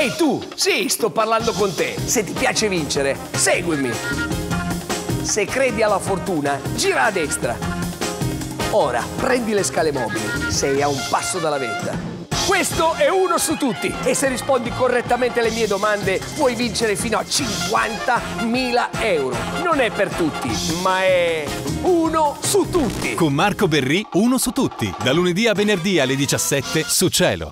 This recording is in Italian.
Ehi tu, sì, sto parlando con te. Se ti piace vincere, seguimi. Se credi alla fortuna, gira a destra. Ora, prendi le scale mobili. Sei a un passo dalla vetta. Questo è uno su tutti e se rispondi correttamente alle mie domande puoi vincere fino a 50.000 euro. Non è per tutti, ma è uno su tutti. Con Marco Berri, uno su tutti. Da lunedì a venerdì alle 17 su Cielo.